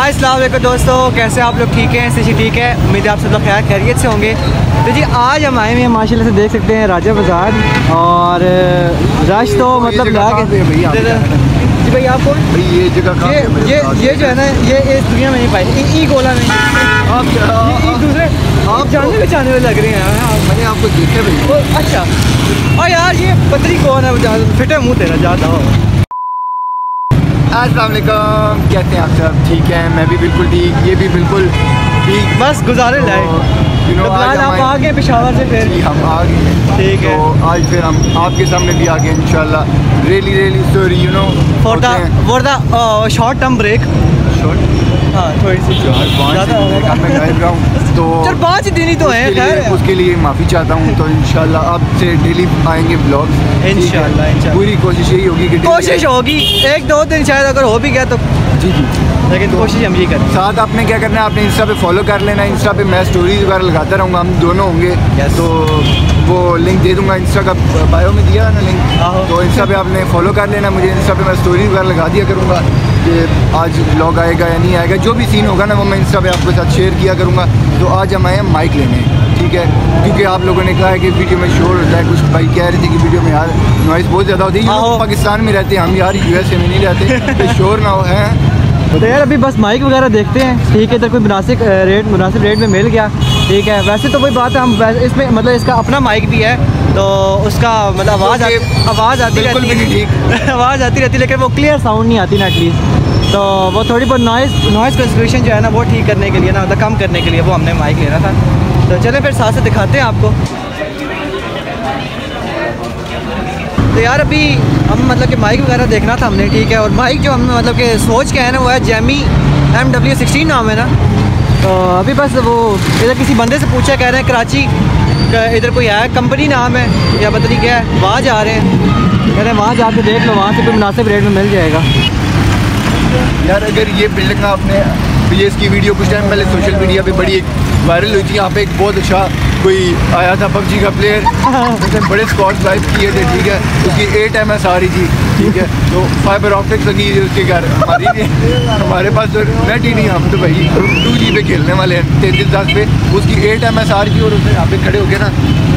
हाय अस्सलाम दोस्तों कैसे आप लोग ठीक हैं? स्टेशन ठीक है? उम्मीद है आप सब लोग ख्याल खैरियत से होंगे। तो जी आज हम आए हुए हैं माशाल्लाह से देख सकते हैं राजा बाज़ार। और रश तो मतलब जी भाई आप कौन? भाई ये जगह ये ये ये जो है ना ये इस दुनिया में नहीं पाई ई गोला में। आप दूसरे आप जाने पहचाने वाले लग रहे हैं मैंने आपको देखा भाई अच्छा। और यार ये पतरी कौन है फिटे मुँह तेरा जाता हो। अस्सलाम कहते हैं आप सब ठीक हैं? मैं भी बिल्कुल ठीक ये भी बिल्कुल ठीक। बस गुजारे लाए तो हम आप आ गए पेशावर से फिर? जी हम आ गए ठीक है। तो आज फिर हम आपके सामने भी आ गए इंशाल्लाह। Really really sorry you know for the for the short term break short हाँ थोड़ी सी। ज़्यादा मैं गायब रहा हूँ। तो पाँच दिन ही तो हैं खैर। उसके लिए माफ़ी चाहता हूँ तो इंशाल्लाह आपसे डेली आएँगे ब्लॉग इंशाल्लाह। पूरी कोशिश यही होगी कि कोशिश होगी एक दो दिन शायद अगर हो भी गया तो। जी जी। लेकिन कोशिश हम ये करें। साथ आपने क्या करना है? आपने इंस्टा पे फॉलो कर लेना। इंस्टा पे मैं स्टोरीज वगैरह लगाता रहूँगा हम दोनों होंगे। Yes. तो वो लिंक दे दूँगा इंस्टा का बायो में दिया ना लिंक तो इंस्टा पे आपने फॉलो कर लेना। मुझे इंस्टा पे मैं स्टोरी वगैरह लगा दिया करूँगा। कि आज ब्लॉग आएगा या नहीं आएगा जो भी सीन होगा ना वो मैं इंस्टा पे आपके साथ शेयर किया करूँगा। तो आज हम आए हैं माइक लेने ठीक है? क्योंकि आप लोगों ने कहा है कि वीडियो में शोर होता है कुछ भाई कह रहे थे कि वीडियो में यार नॉइस बहुत ज़्यादा होती है। पाकिस्तान में रहते हैं हम यार यूएसए में नहीं रहते तो शोर ना हो है? तो यार अभी बस माइक वगैरह देखते हैं ठीक है तो कोई मुनासिब रेट मुनासिब रेट में मिल गया। ठीक है। वैसे तो वही बात है हम इसमें मतलब इसका अपना माइक भी है तो उसका मतलब आवाज़ आती आवाज़ आती रहती है। आवाज़ आती रहती है लेकिन वो क्लियर साउंड नहीं आती ना एटलीस्ट तो वो थोड़ी बहुत नॉइस नॉइस कंसल्यूशन जो है ना वो ठीक करने के लिए ना मतलब कम करने के लिए वो हमने माइक लेना था। तो चलें फिर साथ से दिखाते हैं आपको। तो यार अभी हम मतलब कि माइक वगैरह देखना था हमने ठीक है और माइक जो हमने मतलब कि सोच के है ना वो है जेमी एम डब्ल्यू सिक्सटीन नाम है ना। तो अभी बस वो इधर किसी बंदे से पूछा, कह रहे हैं कराची का इधर कोई आया कंपनी नाम है, या पता नहीं क्या है, वहाँ जा रहे हैं। कह रहे हैं वहाँ जाके देख लो, वहाँ से कोई मुनासिब रेट में मिल जाएगा। यार, अगर ये बिल्डिंग आपने, ये इसकी वीडियो कुछ टाइम पहले सोशल मीडिया पे बड़ी एक वायरल हुई थी यहाँ पे एक बहुत अच्छा कोई आया था पबजी का प्लेयर उसने बड़े स्कॉट लाइव किए थे ठीक है? उसकी एट एम एस आ रही थी ठीक है? तो फाइबर ऑप्टिक्स लगी है उसके घर हमारी हमारे पास तो नेट ही नहीं हम तो भाई टू जी पे खेलने वाले हैं तैंतीस दस पे। उसकी एट एम एस आ रही थी और उसने यहाँ पे खड़े होके ना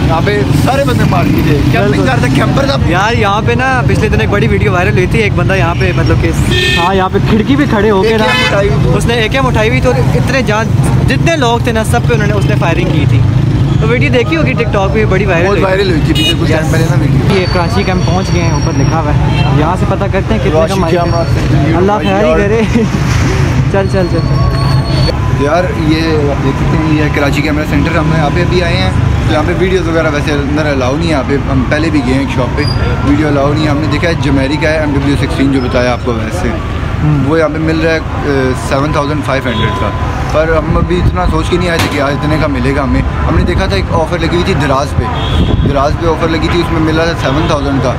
यहाँ पे सारे बंदे मार दिए थे। कैंपर था यार यहाँ पे ना पिछले दिन एक बड़ी वीडियो वायरल हुई थी एक बंदा यहाँ पे मतलब कि हाँ यहाँ पे खिड़की पे खड़े होके ना थी। उसने ए उठाई हुई तो इतने जान जितने लोग थे ना सब पे उन्होंने उसने फायरिंग की थी। तो वीडियो देखी होगी टिकटॉक पे बड़ी बहुत वायरल वायरल हुई थी पीछे कुछ टाइम पहले ना वीडियो ये कराची कैंप पहुँच गए हैं ऊपर लिखा हुआ है। यहाँ से पता करते हैं कितने का कराची माइक कैंप है। अल्लाह खैर ही करे। चल चल चल। यार ये आप देख सकते हैं ये कराची कैमरा सेंटर हम यहाँ पे अभी आए हैं तो यहाँ पे वीडियोस वगैरह वैसे अंदर अलाउ नहीं है। यहाँ पे हम पहले भी गए हैं एक शॉप पे। वीडियो अलाउ नहीं है। हमने देखा है जमेरी का है एम डब्ल्यू सिक्सटीन जो बताया आपको वैसे। वो यहाँ पे मिल रहा है सेवन थाउज़ेंड फाइव हंड्रेड का। पर हम अभी इतना सोच के नहीं आए थे कि आज इतने का मिलेगा हमें। हमने देखा था एक ऑफ़र लगी हुई थी दराज पे। दराज पे ऑफ़र लगी थी, उसमें मिला था सेवन थाउज़ेंड का।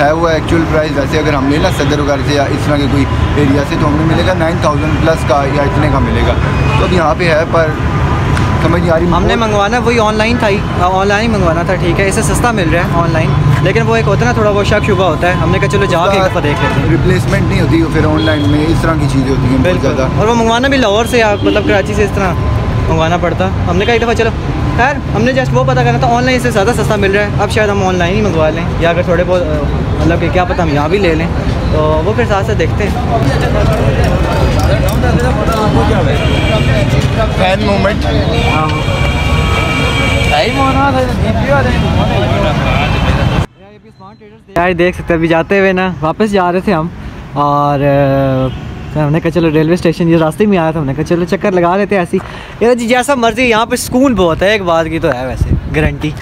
है वो एक्चुअल प्राइस वैसे अगर हम लेना सदर वगैरह से या इस तरह के कोई एरिया से तो हमें मिलेगा नाइन थाउज़ेंड प्लस का या इतने का मिलेगा। तो अब यहाँ पर है, पर समझ नहीं आ रही हमने मंगवाना वही ऑनलाइन था ही। ऑनलाइन ही मंगवाना था ठीक है। इसे सस्ता मिल रहा है ऑनलाइन लेकिन वो एक होता है ना थोड़ा वो शक शुबा होता है। हमने कहा चलो जाके एक दफ़ा देख लेते हैं। रिप्लेसमेंट नहीं होती फिर ऑनलाइन में इस तरह की चीज़ें होती हैं बिल्कुल। ज़्यादा। और वो मंगवाना भी लाहौर से मतलब कराची से इस तरह मंगवाना पड़ता। हमने कहा एक दफ़ा चलो। खैर हमने जस्ट वो पता करना था ऑनलाइन से ज़्यादा सस्ता मिल रहा है। अब शायद हम ऑनलाइन ही मंगवा लें या अगर थोड़े बहुत मतलब कि क्या पता हम यहाँ भी ले लें। तो वो फिर साथ साथ देखते हैं। फ़ैन मोमेंट यार देख सकते अभी जाते हुए ना वापस जा रहे थे हम और अ, हमने कहा चलो रेलवे स्टेशन ये रास्ते में आया था हमने कहा चलो चक्कर लगा लेते हैं ऐसी। यार जी जैसा मर्ज़ी यहाँ पे सुकून बहुत है एक बात की तो है वैसे गारंटी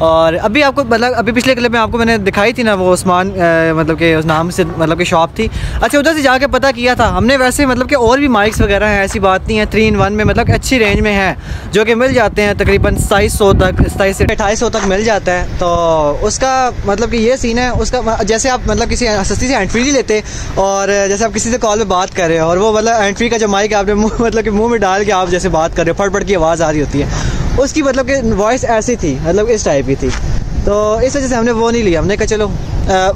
और अभी आपको मतलब अभी पिछले क्लिप में आपको मैंने दिखाई थी ना वो उस्मान मतलब कि उस नाम से मतलब कि शॉप थी। अच्छा उधर से जाके पता किया था, हमने वैसे मतलब कि और भी माइक्स वगैरह हैं, ऐसी बात नहीं है थ्री इन वन में मतलब अच्छी रेंज में है, जो कि मिल जाते हैं तकरीबन सताईस सौ तक सताईस से अट्ठाईस सौ तक मिल जाता है। तो उसका मतलब कि ये सीन है, उसका जैसे आप मतलब किसी सस्ती से एंट्री नहीं लेते और जैसे आप किसी से कॉल पे बात कर रहे हो और वो मतलब एंट्री का जो माइक आपने मतलब कि मुँह में डाल के आप जैसे बात कर रहे हो फट फट की आवाज़ आ रही होती है। उसकी मतलब कि वॉइस ऐसी थी मतलब इस टाइप की थी। तो इस वजह से हमने वो नहीं लिया। हमने कहा चलो अ,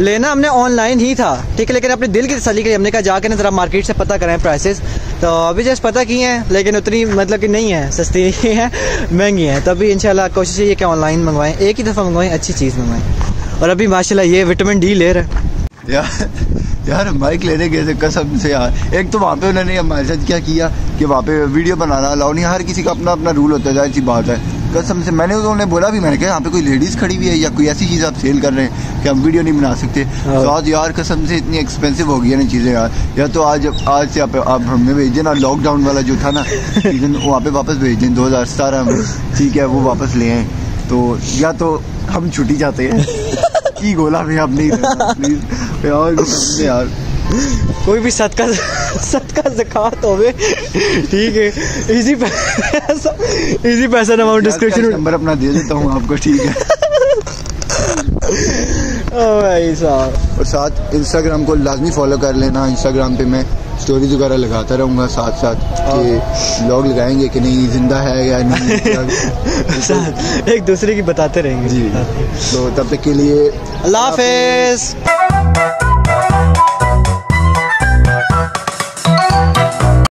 लेना हमने ऑनलाइन ही था ठीक है लेकिन अपने दिल की तसली के लिए हमने कहा जाके ना ज़रा मार्केट से पता करें प्राइसेस तो अभी जस्ट पता की हैं लेकिन उतनी मतलब कि नहीं है सस्ती नहीं है महँगी है। तो अभी इंशाल्लाह कोशिश ये कि ऑनलाइन मंगवाएँ एक ही दफ़ा मंगवाएँ अच्छी चीज़ मंगवाएँ। और अभी माशाल्लाह ये विटामिन डी ले रहे हैं। यार माइक लेने गए थे कसम से यार। एक तो वहाँ पे उन्होंने हमारे साथ क्या किया कि वहाँ पे वीडियो बनाना अलाउ नहीं हर किसी का अपना अपना रूल होता है अच्छी बात है। कसम से मैंने उन्होंने बोला भी मैंने कहा यहाँ पे कोई लेडीज़ खड़ी हुई है या कोई ऐसी चीज़ आप सेल कर रहे हैं कि हम वीडियो नहीं बना सकते? हाँ। तो आज यार कसम से इतनी एक्सपेंसिव हो गई है ना चीज़ें यार। या तो आज आज से आप, आप हमें भेज देना लॉकडाउन वाला जो था ना सीज़न वहाँ पे वापस भेज दें दो हज़ार सतारह में। ठीक है वो वापस ले आए। तो या तो हम छुट्टी जाते हैं। की गोला में आप नहीं प्लीज़ यार यार कोई भी सदका सदका जक़ात होवे ठीक है इजी पैसा इजी पैसा अमाउंट डिस्क्रिप्शन में नंबर अपना दे देता हूँ आपको ठीक है? ओ भाई साहब। और साथ इंस्टाग्राम को लाजमी फॉलो कर लेना इंस्टाग्राम पे मैं स्टोरीज वगैरह लगाता रहूँगा साथ साथ कि लोग लगाएँगे कि नहीं ज़िंदा है या नहीं साथ एक दूसरे की बताते रहेंगे। जी। तो तब तक के लिए अल्लाह हाफिज़।